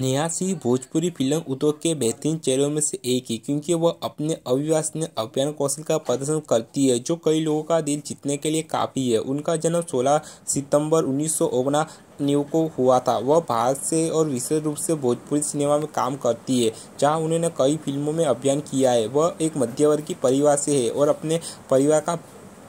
Neha Singh Bhojpuri film उद्योग के बेहतरीन चेहरों में से एक है, क्योंकि वह अपने अविवासनीय अभियान कौशल का प्रदर्शन करती है, जो कई लोगों का दिल जीतने के लिए काफ़ी है। उनका जन्म 16 सितंबर उन्नीस सौ को हुआ था। वह भारत से और विशेष रूप से भोजपुरी सिनेमा में काम करती है, जहाँ उन्होंने कई फ़िल्मों में अभियान किया है। वह एक मध्यवर्गीय परिवार से है और अपने परिवार का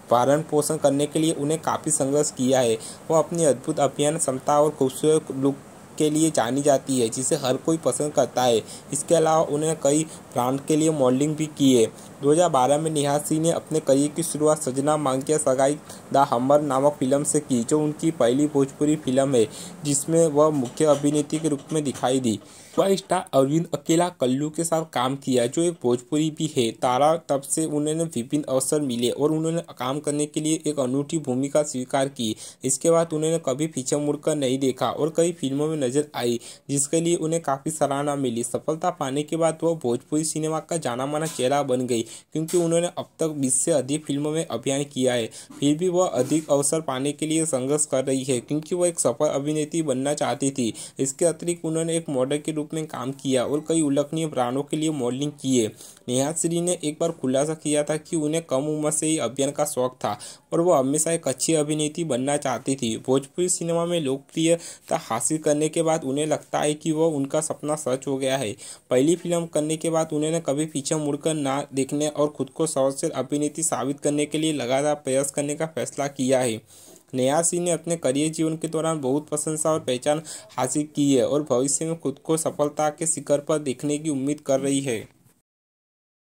पालन पोषण करने के लिए उन्हें काफ़ी संघर्ष किया है। वह अपनी अद्भुत अभियान क्षमता और खूबसूरत लुक के लिए जानी जाती है, जिसे हर कोई पसंद करता है। इसके अलावा उन्होंने कई ब्रांड के लिए मॉडलिंग भी की है। 2012 में नेहा सिंह ने अपने करियर की शुरुआत सजना मांगिया सगाई द हमर नामक फ़िल्म से की, जो उनकी पहली भोजपुरी फ़िल्म है, जिसमें वह मुख्य अभिनेत्री के रूप में दिखाई दी। वह स्टार अरविंद अकेला कल्लू के साथ काम किया, जो एक भोजपुरी भी है। तारा तब से उन्होंने विभिन्न अवसर मिले और उन्होंने काम करने के लिए एक अनूठी भूमिका स्वीकार की। इसके बाद उन्होंने कभी पीछे मुड़कर नहीं देखा और कई फ़िल्मों में नज़र आई, जिसके लिए उन्हें काफ़ी सराहना मिली। सफलता पाने के बाद वह भोजपुरी सिनेमा का जाना माना चेहरा बन गई, क्योंकि उन्होंने अब तक बीस से अधिक फ़िल्मों में अभिनय किया है। फिर भी वह अधिक अवसर पाने के लिए संघर्ष कर रही है, क्योंकि वह एक सफल अभिनेत्री बनना चाहती थी। इसके अतिरिक्त उन्होंने एक मॉडल के रूप में काम किया और कई उल्लेखनीय ब्रांडों के लिए मॉडलिंग की है नेहा श्री ने एक बार खुलासा किया था कि उन्हें कम उम्र से ही अभियान का शौक था और वह हमेशा एक अच्छी अभिनेत्री बनना चाहती थी। भोजपुरी सिनेमा में लोकप्रियता हासिल करने के बाद उन्हें लगता है कि वह उनका सपना सच हो गया है। पहली फ़िल्म करने के बाद उन्होंने कभी पीछे मुड़कर ना देखने और खुद को सर्वश्रेष्ठ अभिनेत्री साबित करने के लिए लगातार प्रयास करने का फैसला किया है। नेहा सिंह ने अपने करियर जीवन के दौरान बहुत प्रशंसा और पहचान हासिल की है और भविष्य में खुद को सफलता के शिखर पर देखने की उम्मीद कर रही है।